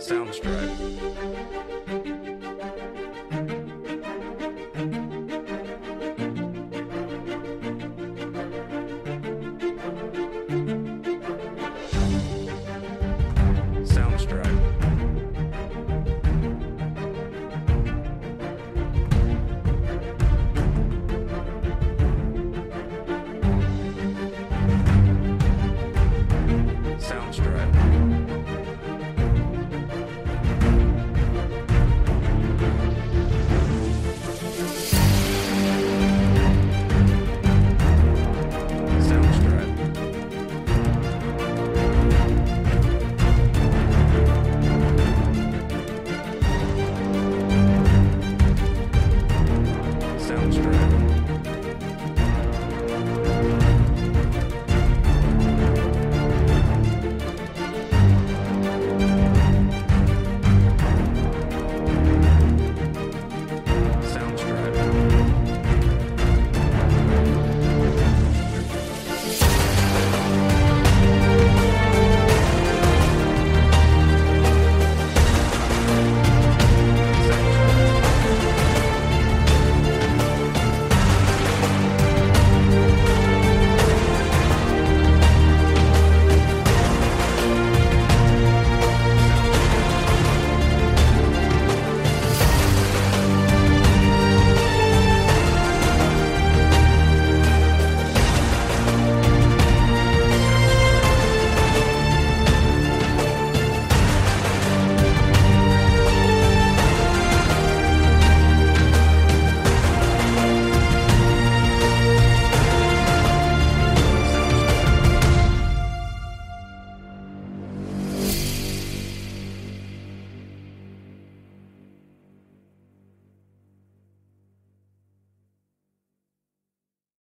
Soundstripe. Soundstripe.